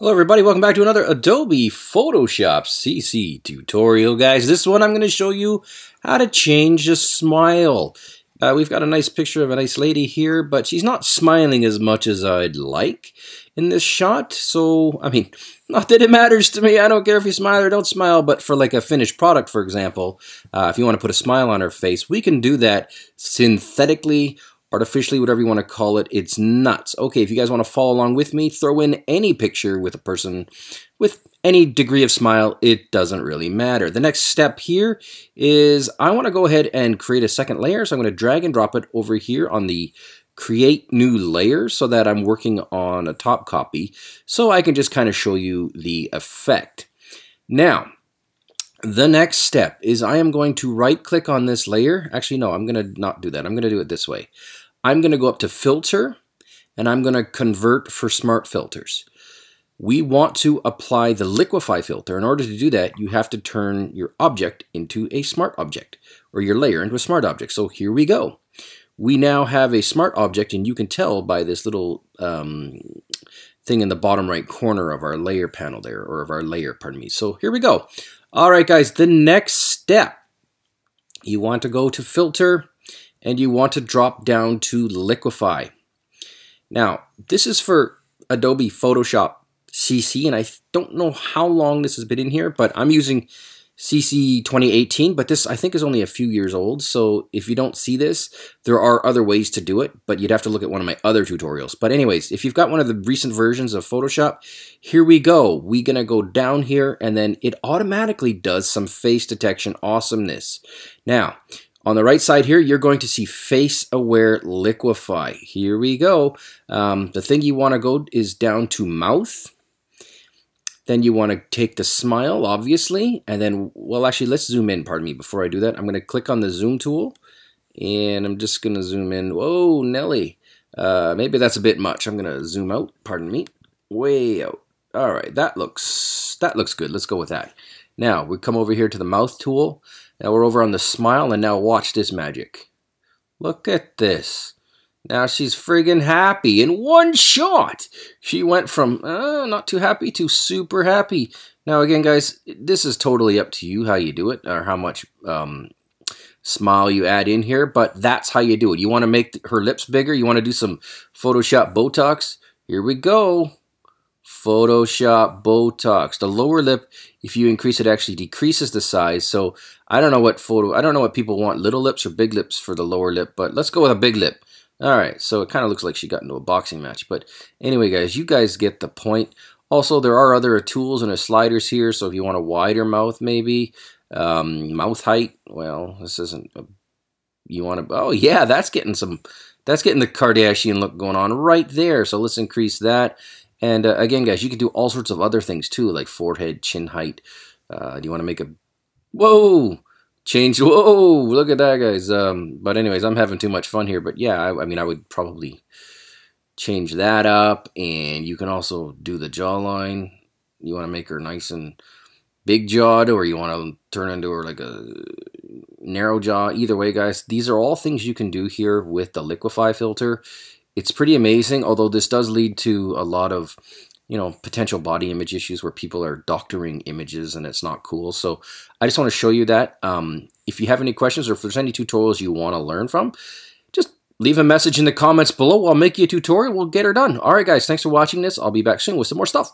Hello everybody, welcome back to another Adobe Photoshop CC tutorial, guys. This one I'm going to show you how to change a smile. Uh, we've got a nice picture of a nice lady here, but she's not smiling as much as I'd like in this shot. So, I mean, not that it matters to me. I don't care if you smile or don't smile, but for like a finished product, for example, uh, if you want to put a smile on her face, we can do that synthetically artificially, whatever you want to call it. It's nuts. Okay, if you guys want to follow along with me, throw in any picture with a person with any degree of smile. It doesn't really matter. The next step here is I want to go ahead and create a second layer. So I'm going to drag and drop it over here on the create new layer so that I'm working on a top copy so I can just kind of show you the effect. Now, the next step is I am going to right click on this layer. Actually, no, I'm going to not do that. I'm going to do it this way. I'm going to go up to filter and I'm going to convert for smart filters. We want to apply the liquify filter. In order to do that, you have to turn your object into a smart object or your layer into a smart object. So here we go. We now have a smart object and you can tell by this little um, thing in the bottom right corner of our layer panel there or of our layer, pardon me. So here we go. All right, guys, the next step, you want to go to filter and you want to drop down to liquify. Now, this is for Adobe Photoshop CC, and I don't know how long this has been in here, but I'm using CC 2018, but this I think is only a few years old. So if you don't see this, there are other ways to do it, but you'd have to look at one of my other tutorials. But anyways, if you've got one of the recent versions of Photoshop, here we go. We're going to go down here and then it automatically does some face detection awesomeness. Now, on the right side here, you're going to see Face Aware Liquify. Here we go. Um, the thing you want to go is down to Mouth. Then you want to take the smile, obviously. And then, well, actually, let's zoom in, pardon me, before I do that. I'm going to click on the zoom tool. And I'm just going to zoom in. Whoa, Nelly. Uh, maybe that's a bit much. I'm going to zoom out, pardon me. Way out. All right, that looks, that looks good. Let's go with that. Now, we come over here to the mouth tool. Now we're over on the smile, and now watch this magic. Look at this. Now she's friggin' happy in one shot. She went from uh, not too happy to super happy. Now again, guys, this is totally up to you how you do it or how much um, smile you add in here, but that's how you do it. You want to make her lips bigger? You want to do some Photoshop Botox? Here we go. Photoshop Botox. The lower lip, if you increase it, actually decreases the size. So I don't know what photo, I don't know what people want, little lips or big lips for the lower lip, but let's go with a big lip. All right, so it kind of looks like she got into a boxing match. But anyway, guys, you guys get the point. Also, there are other tools and sliders here, so if you want a wider mouth, maybe, um, mouth height, well, this isn't, a, you want to, oh yeah, that's getting some, that's getting the Kardashian look going on right there. So let's increase that. And uh, again, guys, you can do all sorts of other things too, like forehead, chin height. Uh, do you want to make a, whoa, change, whoa, look at that, guys. Um, but anyways, I'm having too much fun here. But yeah, I, I mean, I would probably change that up. And you can also do the jawline. You want to make her nice and big jawed, or you want to turn into her like a narrow jaw. Either way, guys, these are all things you can do here with the liquify filter it's pretty amazing, although this does lead to a lot of you know potential body image issues where people are doctoring images and it's not cool. So i just want to show you that. Um, if you have any questions or if there's any tutorials you want to learn from just leave a message in the comments below. I'll make you a tutorial. We'll get her done. All right guys. Thanks for watching this. I'll be back soon with some more stuff